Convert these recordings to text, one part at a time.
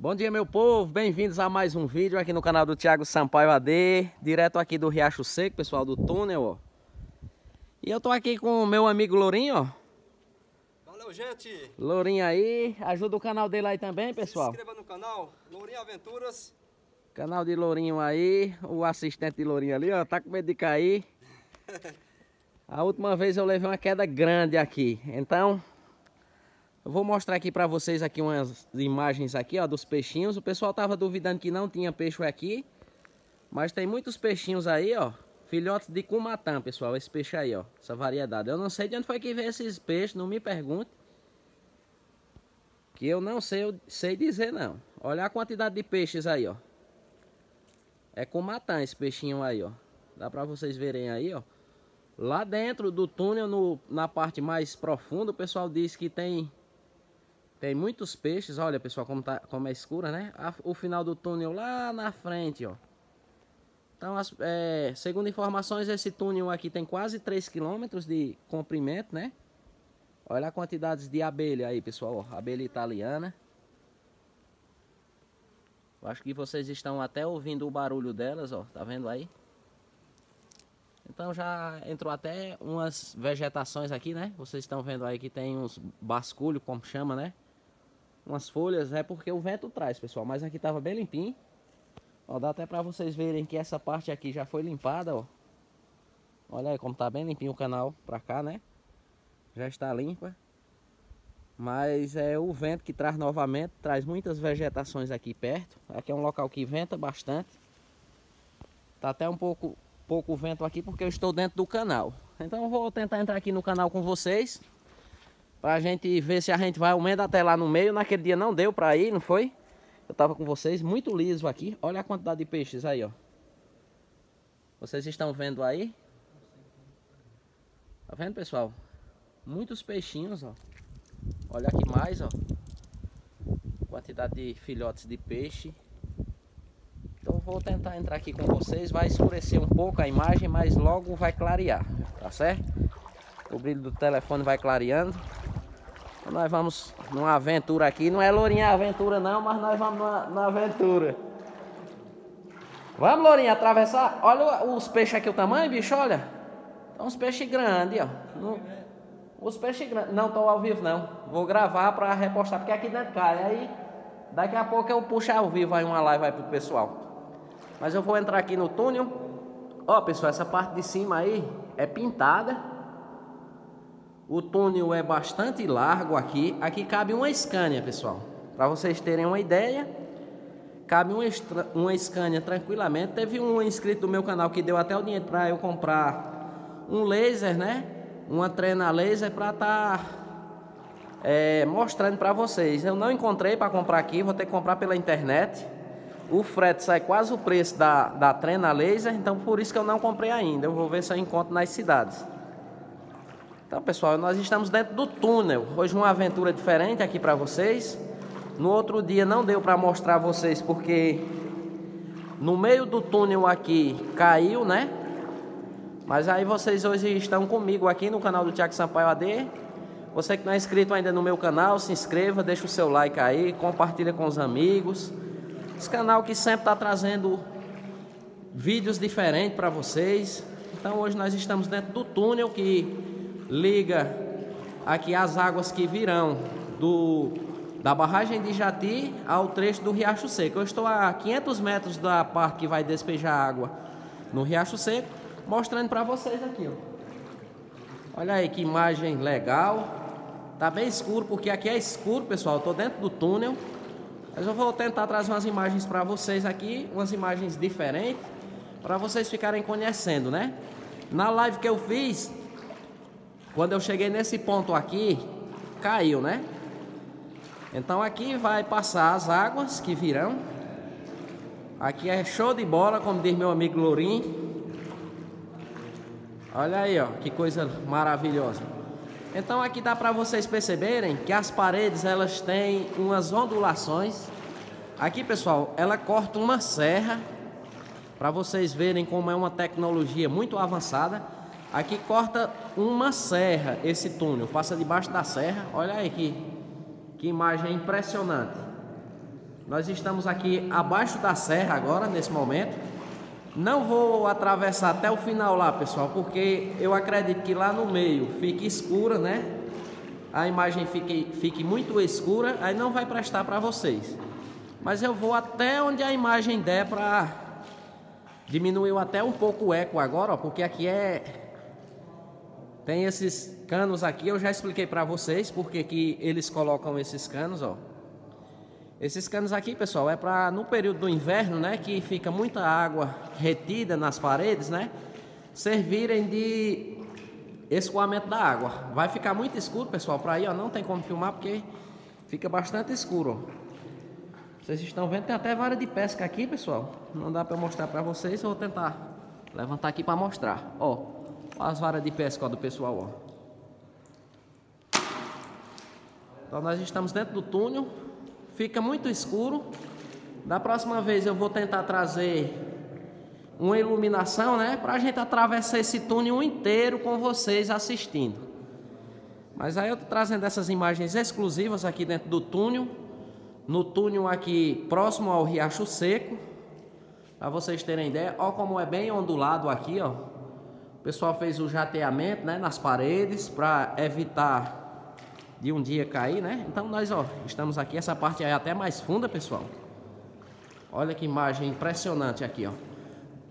Bom dia, meu povo. Bem-vindos a mais um vídeo aqui no canal do Thiago Sampaio AD, direto aqui do Riacho Seco, pessoal, do túnel, ó. E eu tô aqui com o meu amigo Lourinho, ó. Valeu, gente. Lourinho aí, ajuda o canal dele aí também, pessoal. Se inscreva no canal Lourinho Aventuras. Canal de Lourinho aí, o assistente de Lourinho ali, ó, tá com medo de cair. A última vez eu levei uma queda grande aqui, então eu vou mostrar aqui para vocês aqui umas imagens aqui, ó, dos peixinhos. O pessoal tava duvidando que não tinha peixe aqui, mas tem muitos peixinhos aí, ó. Filhotes de cumatã, pessoal, esse peixe aí, ó, essa variedade. Eu não sei de onde foi que veio esses peixes, não me pergunte. Que eu não sei, eu sei dizer não. Olha a quantidade de peixes aí, ó. É cumatã esse peixinho aí, ó. Dá para vocês verem aí, ó. Lá dentro do túnel, no, na parte mais profunda, o pessoal diz que tem tem muitos peixes, olha pessoal como, tá, como é escura, né? A, o final do túnel lá na frente, ó. Então, as, é, segundo informações, esse túnel aqui tem quase 3 km de comprimento, né? Olha a quantidade de abelha aí, pessoal, ó, abelha italiana. Eu acho que vocês estão até ouvindo o barulho delas, ó, tá vendo aí? Então já entrou até umas vegetações aqui, né? Vocês estão vendo aí que tem uns basculhos, como chama, né? Umas folhas, é porque o vento traz, pessoal. Mas aqui tava bem limpinho. Ó, dá até pra vocês verem que essa parte aqui já foi limpada, ó. Olha aí como tá bem limpinho o canal pra cá, né? Já está limpa. Mas é o vento que traz novamente, traz muitas vegetações aqui perto. Aqui é um local que venta bastante. Tá até um pouco, pouco vento aqui porque eu estou dentro do canal. Então eu vou tentar entrar aqui no canal com vocês. Pra gente ver se a gente vai aumentar até lá no meio. Naquele dia não deu pra ir, não foi? Eu tava com vocês, muito liso aqui. Olha a quantidade de peixes aí, ó. Vocês estão vendo aí? Tá vendo, pessoal? Muitos peixinhos, ó. Olha aqui mais, ó. Quantidade de filhotes de peixe. Então vou tentar entrar aqui com vocês. Vai escurecer um pouco a imagem, mas logo vai clarear, tá certo? O brilho do telefone vai clareando. Nós vamos numa aventura aqui. Não é Lourinha aventura não, mas nós vamos numa, numa aventura. Vamos, Lourinha, atravessar. Olha os peixes aqui, o tamanho, bicho, olha. Tem uns peixes grandes, ó. os peixes grandes. Não estou ao vivo, não. Vou gravar para repostar, porque aqui dentro cai. Aí, daqui a pouco eu puxo ao vivo aí uma live aí pro pessoal. Mas eu vou entrar aqui no túnel. Ó, pessoal, essa parte de cima aí é pintada. O túnel é bastante largo aqui. Aqui cabe uma Scania, pessoal. Para vocês terem uma ideia, cabe uma, uma Scania tranquilamente. Teve um inscrito do meu canal que deu até o dinheiro para eu comprar um laser, né? Uma trena laser para estar tá, é, mostrando para vocês. Eu não encontrei para comprar aqui, vou ter que comprar pela internet. O frete sai quase o preço da, da trena laser, então por isso que eu não comprei ainda. Eu vou ver se eu encontro nas cidades. Então, pessoal, nós estamos dentro do túnel. Hoje uma aventura diferente aqui para vocês. No outro dia não deu para mostrar a vocês porque no meio do túnel aqui caiu, né? Mas aí vocês hoje estão comigo aqui no canal do Tiago Sampaio AD. Você que não é inscrito ainda no meu canal, se inscreva, deixa o seu like aí, compartilha com os amigos. Esse canal que sempre está trazendo vídeos diferentes para vocês. Então hoje nós estamos dentro do túnel que liga aqui as águas que virão do, da barragem de Jati ao trecho do Riacho Seco. Eu estou a 500 metros da parte que vai despejar água no Riacho Seco, mostrando para vocês aqui. Ó. Olha aí que imagem legal. Tá bem escuro porque aqui é escuro, pessoal. Estou dentro do túnel. Mas eu vou tentar trazer umas imagens para vocês aqui, umas imagens diferentes, para vocês ficarem conhecendo, né? Na live que eu fiz, quando eu cheguei nesse ponto aqui, caiu, né? Então aqui vai passar as águas que virão. Aqui é show de bola, como diz meu amigo Lourim. Olha aí, ó, que coisa maravilhosa. Então aqui dá para vocês perceberem que as paredes elas têm umas ondulações. Aqui, pessoal, ela corta uma serra para vocês verem como é uma tecnologia muito avançada. Aqui corta uma serra esse túnel, passa debaixo da serra. Olha aí que, que imagem impressionante. Nós estamos aqui abaixo da serra agora, nesse momento. Não vou atravessar até o final lá, pessoal, porque eu acredito que lá no meio fique escura, né? A imagem fique, fique muito escura, aí não vai prestar para vocês. Mas eu vou até onde a imagem der para diminuiu até um pouco o eco agora, ó, porque aqui é tem esses canos aqui, eu já expliquei para vocês porque que eles colocam esses canos, ó. Esses canos aqui, pessoal, é para no período do inverno, né, que fica muita água retida nas paredes, né, servirem de escoamento da água. Vai ficar muito escuro, pessoal, para aí, ó, não tem como filmar porque fica bastante escuro. Vocês estão vendo, tem até vara de pesca aqui, pessoal. Não dá para mostrar para vocês, eu vou tentar levantar aqui para mostrar. Ó, as varas de pesca ó, do pessoal, ó. Então nós estamos dentro do túnel fica muito escuro. Da próxima vez eu vou tentar trazer uma iluminação, né? Para a gente atravessar esse túnel inteiro com vocês assistindo. Mas aí eu tô trazendo essas imagens exclusivas aqui dentro do túnel. No túnel aqui próximo ao Riacho Seco. Para vocês terem ideia. Ó como é bem ondulado aqui, ó. O pessoal fez o jateamento, né? Nas paredes para evitar de um dia cair, né? Então nós, ó, estamos aqui, essa parte é até mais funda, pessoal. Olha que imagem impressionante aqui, ó.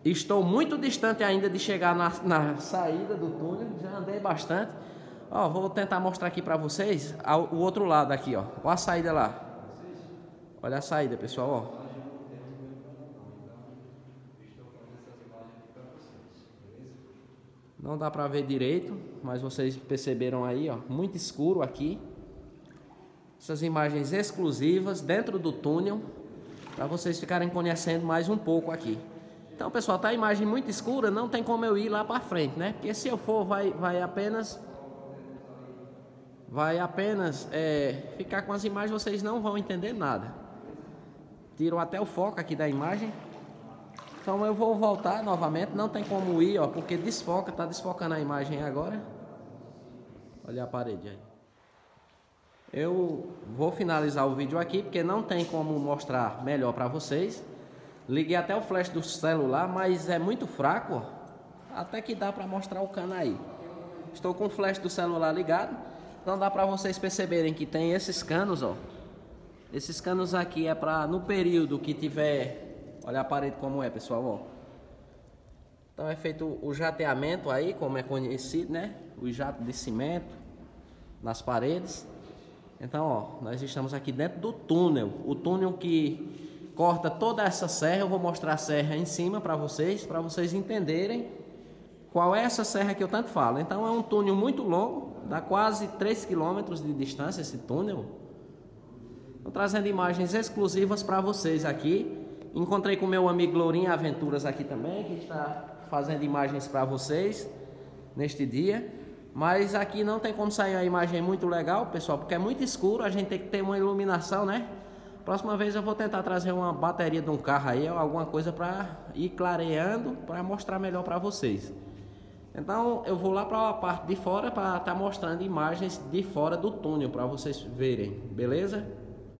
Estou muito distante ainda de chegar na, na saída do túnel, já andei bastante. Ó, vou tentar mostrar aqui para vocês o outro lado aqui, ó. Olha a saída lá. Olha a saída, pessoal, ó. Não dá para ver direito, mas vocês perceberam aí, ó, muito escuro aqui. Essas imagens exclusivas dentro do túnel, para vocês ficarem conhecendo mais um pouco aqui. Então, pessoal, tá a imagem muito escura, não tem como eu ir lá para frente, né? Porque se eu for, vai, vai apenas vai apenas é, ficar com as imagens, vocês não vão entender nada. Tiram até o foco aqui da imagem. Então eu vou voltar novamente, não tem como ir, ó, porque desfoca, tá desfocando a imagem agora. Olha a parede aí. Eu vou finalizar o vídeo aqui, porque não tem como mostrar melhor para vocês. Liguei até o flash do celular, mas é muito fraco, ó. Até que dá para mostrar o cano aí. Estou com o flash do celular ligado, então dá para vocês perceberem que tem esses canos, ó. Esses canos aqui é para no período que tiver Olha a parede como é, pessoal, ó. Então é feito o jateamento aí, como é conhecido, né? O jato de cimento nas paredes. Então, ó, nós estamos aqui dentro do túnel. O túnel que corta toda essa serra. Eu vou mostrar a serra em cima para vocês, para vocês entenderem qual é essa serra que eu tanto falo. Então é um túnel muito longo, dá quase 3 quilômetros de distância esse túnel. Estou trazendo imagens exclusivas para vocês aqui. Encontrei com meu amigo Lourinho Aventuras aqui também, que está fazendo imagens para vocês neste dia. Mas aqui não tem como sair a imagem muito legal, pessoal, porque é muito escuro, a gente tem que ter uma iluminação, né? Próxima vez eu vou tentar trazer uma bateria de um carro aí, alguma coisa para ir clareando, para mostrar melhor para vocês. Então eu vou lá para a parte de fora para estar tá mostrando imagens de fora do túnel para vocês verem, beleza?